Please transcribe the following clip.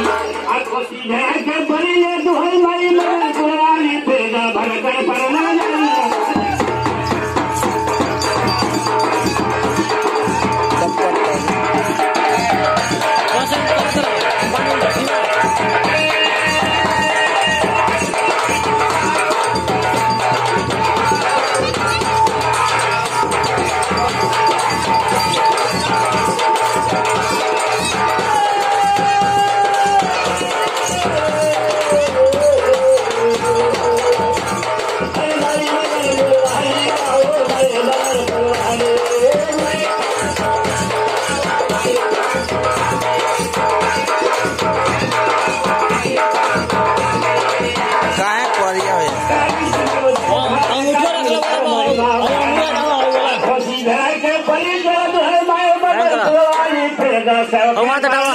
I'm not going to. আমার তো